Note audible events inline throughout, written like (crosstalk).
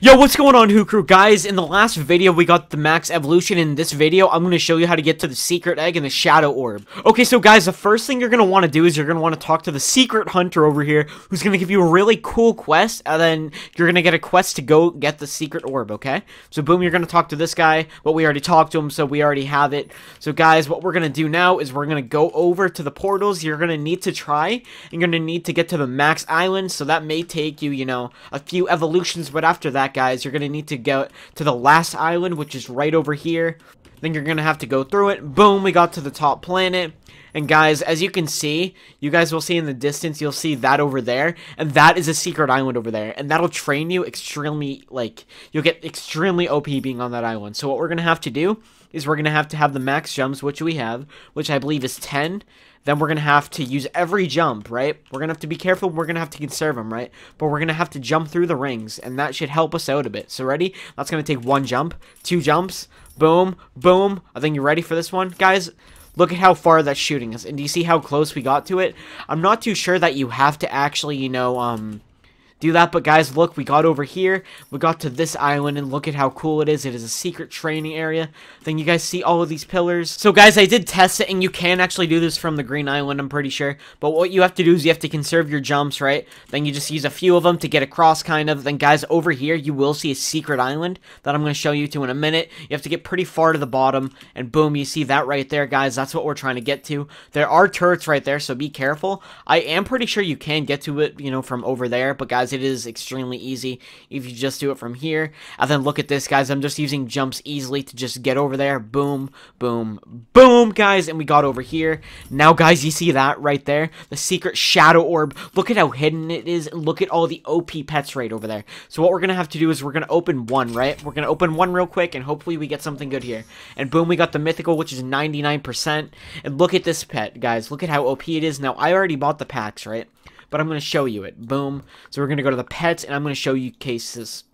Yo, what's going on, Who Crew? Guys, in the last video, we got the max evolution. In this video, I'm going to show you how to get to the secret egg and the shadow orb. Okay, so guys, the first thing you're going to want to do is you're going to want to talk to the secret hunter over here, who's going to give you a really cool quest, and then you're going to get a quest to go get the secret orb, okay? So, boom, you're going to talk to this guy, but we already talked to him, so we already have it. So, guys, what we're going to do now is we're going to go over to the portals. You're going to need to try, and you're going to need to get to the max island, so that may take you, you know, a few evolutions, but after that, guys, you're going to need to go to the last island, which is right over here. Then you're going to have to go through it. Boom, we got to the top planet. And guys, as you can see, you guys will see in the distance, you'll see that over there. And that is a secret island over there. And that'll train you extremely, like, you'll get extremely OP being on that island. So what we're going to have to do is we're going to have to have the max jumps, which we have, which I believe is 10 then we're going to have to use every jump, right? We're going to have to be careful. We're going to have to conserve them, right? But we're going to have to jump through the rings, and that should help us out a bit. So ready? That's going to take one jump, two jumps, boom, boom. I think you're ready for this one. Guys, look at how far that's shooting us. And do you see how close we got to it? I'm not too sure that you have to actually, you know, um do that. But guys, look, we got over here. We got to this island, and look at how cool it is. It is a secret training area. Then you guys see all of these pillars. So guys, I did test it, and you can actually do this from the green island, I'm pretty sure. But what you have to do is you have to conserve your jumps, right? Then you just use a few of them to get across, kind of. Then guys, over here, you will see a secret island that I'm going to show you to in a minute. You have to get pretty far to the bottom, and boom, you see that right there, guys. That's what we're trying to get to. There are turrets right there, so be careful. I am pretty sure you can get to it, you know, from over there. But guys, it is extremely easy if you just do it from here. And then look at this, guys. I'm just using jumps easily to just get over there. Boom, boom, boom, guys. And we got over here. Now, guys, you see that right there? The secret shadow orb. Look at how hidden it is. And look at all the OP pets right over there. So what we're going to have to do is we're going to open one, right? We're going to open one real quick, and hopefully we get something good here. And boom, we got the mythical, which is 99%. And look at this pet, guys. Look at how OP it is. Now, I already bought the packs, right? But I'm going to show you it. Boom. So we're going to go to the pets, and I'm going to show you cases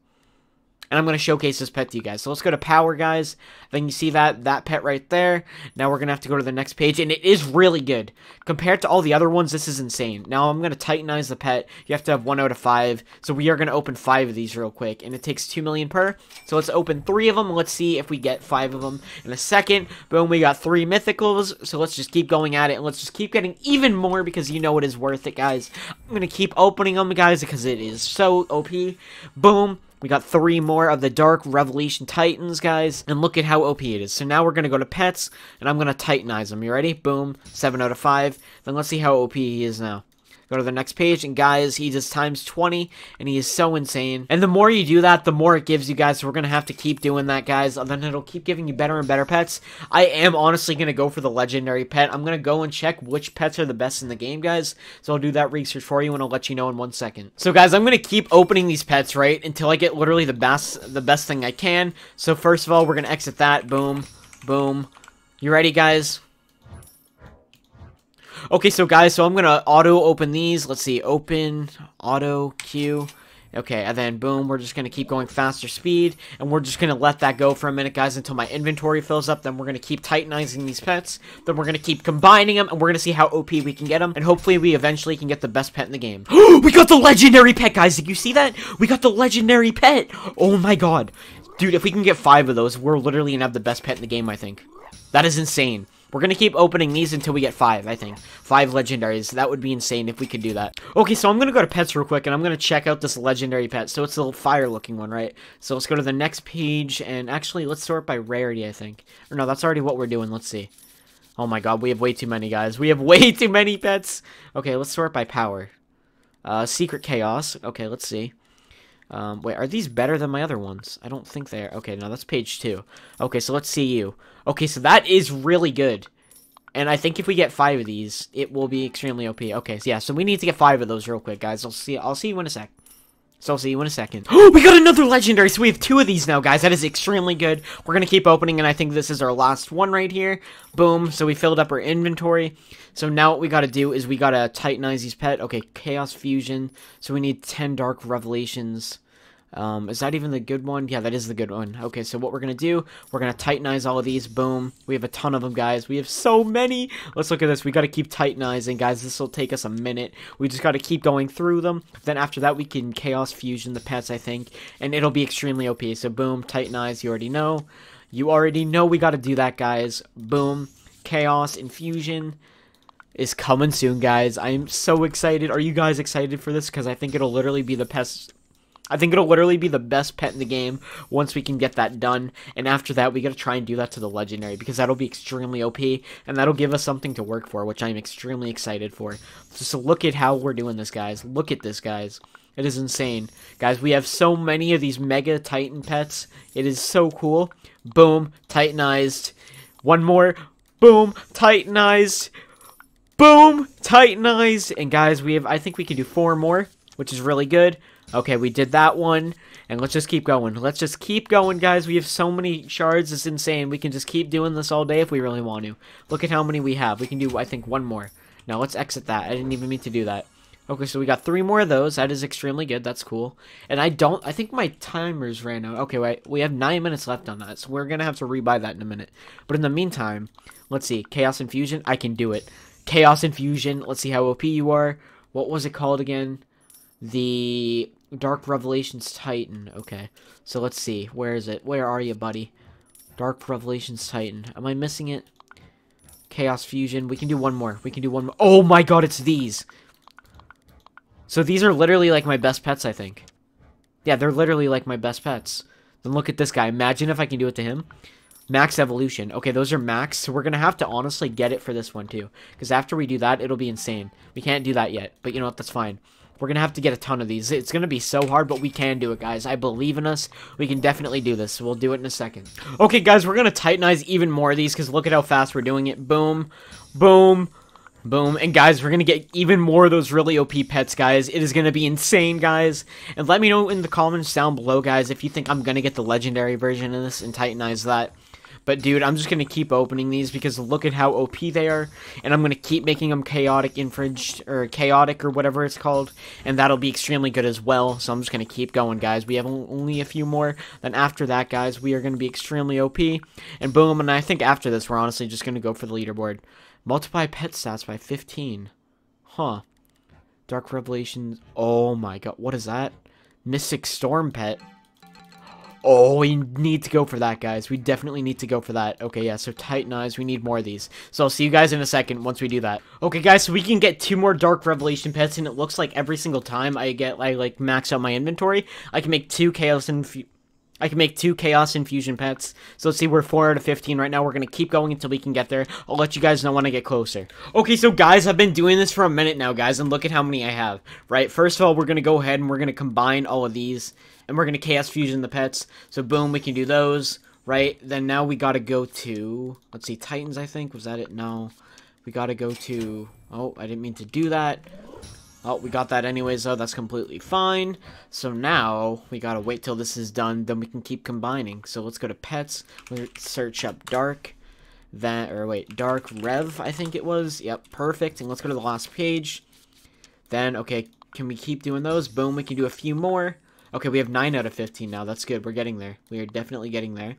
and I'm going to showcase this pet to you guys. So let's go to power, guys. Then you see that, that pet right there. Now we're going to have to go to the next page, and it is really good. Compared to all the other ones, this is insane. Now I'm going to titanize the pet. You have to have one out of five. So we are going to open five of these real quick, and it takes two million per. So let's open three of them. Let's see if we get five of them in a second. Boom, we got three mythicals. So let's just keep going at it, and let's just keep getting even more because you know it is worth it, guys. I'm going to keep opening them, guys, because it is so OP. Boom. We got three more of the Dark Revelation Titans, guys. And look at how OP it is. So now we're going to go to pets, and I'm going to Titanize them. You ready? Boom. 7 out of 5. Then let's see how OP he is now. Go to the next page, and guys, he just times 20, and he is so insane. And the more you do that, the more it gives you guys, so we're going to have to keep doing that, guys, and then it'll keep giving you better and better pets. I am honestly going to go for the legendary pet. I'm going to go and check which pets are the best in the game, guys, so I'll do that research for you, and I'll let you know in one second. So, guys, I'm going to keep opening these pets, right, until I get literally the best, the best thing I can. So, first of all, we're going to exit that. Boom. Boom. You ready, guys? Okay, so guys, so I'm gonna auto open these. Let's see, open, auto, queue. Okay, and then boom, we're just going to keep going faster speed, and we're just going to let that go for a minute, guys, until my inventory fills up. Then we're going to keep titanizing these pets. Then we're going to keep combining them, and we're going to see how OP we can get them. And hopefully we eventually can get the best pet in the game. (gasps) we got the legendary pet, guys! Did you see that? We got the legendary pet! Oh my god. Dude, if we can get five of those, we're literally going to have the best pet in the game, I think. That is insane. We're going to keep opening these until we get five, I think. Five legendaries. That would be insane if we could do that. Okay, so I'm going to go to pets real quick, and I'm going to check out this legendary pet. So it's a little fire-looking one, right? So let's go to the next page, and actually, let's sort by rarity, I think. Or no, that's already what we're doing. Let's see. Oh my god, we have way too many, guys. We have (laughs) way too many pets. Okay, let's sort by power. Uh, Secret Chaos. Okay, let's see. Um, wait, are these better than my other ones? I don't think they are. Okay, now that's page two. Okay, so let's see you. Okay, so that is really good. And I think if we get five of these, it will be extremely OP. Okay, so yeah, so we need to get five of those real quick, guys. I'll see I'll see you in a sec. So I'll see you in a second. (gasps) Oh, we got another legendary! So we have two of these now, guys. That is extremely good. We're going to keep opening, and I think this is our last one right here. Boom. So we filled up our inventory. So now what we got to do is we got to titanize these pet. Okay, Chaos Fusion. So we need 10 Dark Revelations. Um, is that even the good one? Yeah, that is the good one. Okay, so what we're going to do, we're going to titanize all of these. Boom. We have a ton of them, guys. We have so many. Let's look at this. We got to keep titanizing, guys. This will take us a minute. We just got to keep going through them. Then after that, we can Chaos Fusion the pets, I think. And it'll be extremely OP. So boom, titanize. You already know. You already know we got to do that, guys. Boom. Chaos Infusion is coming soon, guys. I'm so excited. Are you guys excited for this? Because I think it'll literally be the best I think it'll literally be the best pet in the game once we can get that done. And after that, we gotta try and do that to the legendary because that'll be extremely OP and that'll give us something to work for, which I'm extremely excited for. Just look at how we're doing this, guys. Look at this, guys. It is insane. Guys, we have so many of these Mega Titan pets. It is so cool. Boom, Titanized. One more. Boom, Titanized. Boom, Titanized. And guys, we have, I think we can do four more, which is really good. Okay, we did that one. And let's just keep going. Let's just keep going, guys. We have so many shards. It's insane. We can just keep doing this all day if we really want to. Look at how many we have. We can do, I think, one more. Now, let's exit that. I didn't even mean to do that. Okay, so we got three more of those. That is extremely good. That's cool. And I don't... I think my timers ran out. Okay, wait. We have nine minutes left on that. So we're going to have to rebuy that in a minute. But in the meantime, let's see. Chaos Infusion. I can do it. Chaos Infusion. Let's see how OP you are. What was it called again? The Dark Revelations Titan. Okay. So let's see. Where is it? Where are you, buddy? Dark Revelations Titan. Am I missing it? Chaos Fusion. We can do one more. We can do one more. Oh my god, it's these. So these are literally like my best pets, I think. Yeah, they're literally like my best pets. Then look at this guy. Imagine if I can do it to him. Max Evolution. Okay, those are max, so we're going to have to honestly get it for this one too. Because after we do that, it'll be insane. We can't do that yet, but you know what, that's fine. We're going to have to get a ton of these. It's going to be so hard, but we can do it, guys. I believe in us. We can definitely do this. We'll do it in a second. Okay, guys, we're going to titanize even more of these because look at how fast we're doing it. Boom. Boom. Boom. And guys, we're going to get even more of those really OP pets, guys. It is going to be insane, guys. And let me know in the comments down below, guys, if you think I'm going to get the legendary version of this and titanize that. But dude, I'm just to keep opening these because look at how OP they are. And I'm to keep making them chaotic infringed, or chaotic, or whatever it's called. And that'll be extremely good as well. So I'm just to keep going, guys. We have only a few more. Then after that, guys, we are to be extremely OP. And boom, and I think after this, we're honestly just to go for the leaderboard. Multiply pet stats by 15. Huh. Dark Revelations. Oh my god, what is that? Mystic Storm Pet. Oh, we need to go for that, guys. We definitely need to go for that. Okay, yeah, so Titanize, we need more of these. So I'll see you guys in a second once we do that. Okay, guys, so we can get two more Dark Revelation pets, and it looks like every single time I get, I, like, max out my inventory, I can make two Chaos and I can make two Chaos Infusion pets. So let's see, we're 4 out of 15 right now. We're going to keep going until we can get there. I'll let you guys know when I get closer. Okay, so guys, I've been doing this for a minute now, guys, and look at how many I have, right? First of all, we're going to go ahead and we're going to combine all of these, and we're going to Chaos Fusion the pets. So boom, we can do those, right? Then now we got to go to, let's see, Titans, I think. Was that it? No. We got to go to, oh, I didn't mean to do that. Oh, we got that anyways, though. That's completely fine. So now, we gotta wait till this is done, then we can keep combining. So let's go to pets. Let's search up dark. That, or wait, dark rev, I think it was. Yep, perfect. And let's go to the last page. Then, okay, can we keep doing those? Boom, we can do a few more. Okay, we have 9 out of 15 now. That's good. We're getting there. We are definitely getting there.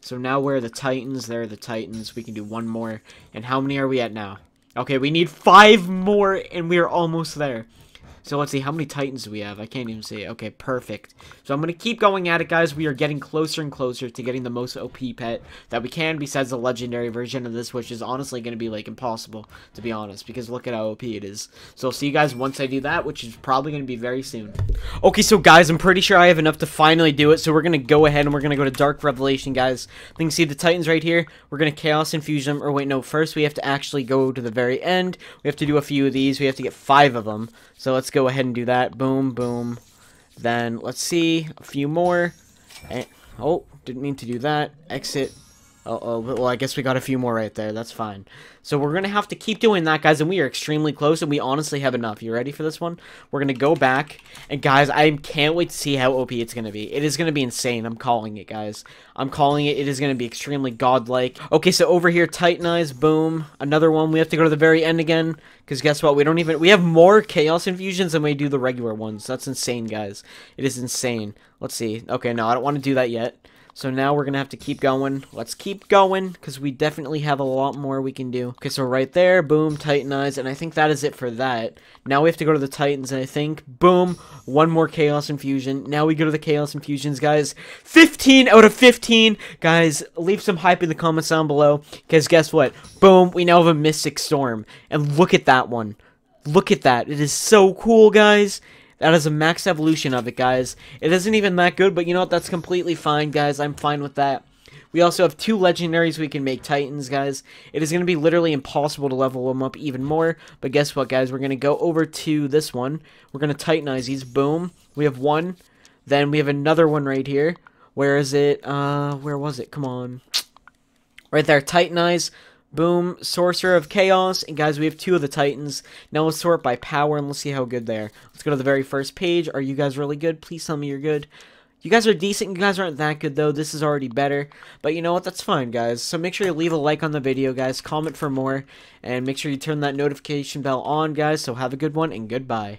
So now we're the Titans. There are the Titans. We can do one more. And how many are we at now? Okay, we need five more, and we are almost there. So let's see, how many Titans do we have? I can't even see. Okay, perfect. So I'm going to keep going at it, guys. We are getting closer and closer to getting the most OP pet that we can, besides the legendary version of this, which is honestly going to be, like, impossible, to be honest, because look at how OP it is. So I'll see you guys once I do that, which is probably going to be very soon. Okay, so guys, I'm pretty sure I have enough to finally do it, so we're going to go ahead and we're going to go to Dark Revelation, guys. You can see the Titans right here. We're going to Chaos Infuse them, or wait, no, first we have to actually go to the very end. We have to do a few of these. We have to get five of them. So let's go ahead and do that. Boom, boom. Then let's see a few more. And, oh, didn't mean to do that. Exit. Uh oh, well, I guess we got a few more right there. That's fine. So we're going to have to keep doing that, guys, and we are extremely close, and we honestly have enough. You ready for this one? We're going to go back, and guys, I can't wait to see how OP it's going to be. It is going to be insane. I'm calling it, guys. I'm calling it. It is going to be extremely godlike. Okay, so over here, Titanize, boom. Another one. We have to go to the very end again, because guess what? We don't even... We have more Chaos Infusions than we do the regular ones. That's insane, guys. It is insane. Let's see. Okay, no, I don't want to do that yet. So now we're going to have to keep going. Let's keep going, because we definitely have a lot more we can do. Okay, so right there, boom, Titanize, and I think that is it for that. Now we have to go to the Titans, and I think, boom, one more Chaos Infusion. Now we go to the Chaos Infusions, guys. 15 out of 15! Guys, leave some hype in the comments down below, because guess what? Boom, we now have a Mystic Storm. And look at that one. Look at that. It is so cool, guys. That is a max evolution of it, guys. It isn't even that good, but you know what? That's completely fine, guys. I'm fine with that. We also have two legendaries we can make titans, guys. It is going to be literally impossible to level them up even more. But guess what, guys? We're going to go over to this one. We're going to titanize these. Boom. We have one. Then we have another one right here. Where is it? Uh, where was it? Come on. Right there. Titanize. Boom, Sorcerer of Chaos, and guys, we have two of the Titans. Now let's sort by power, and let's see how good they are. Let's go to the very first page. Are you guys really good? Please tell me you're good. You guys are decent. You guys aren't that good, though. This is already better. But you know what? That's fine, guys. So make sure you leave a like on the video, guys. Comment for more. And make sure you turn that notification bell on, guys. So have a good one, and goodbye.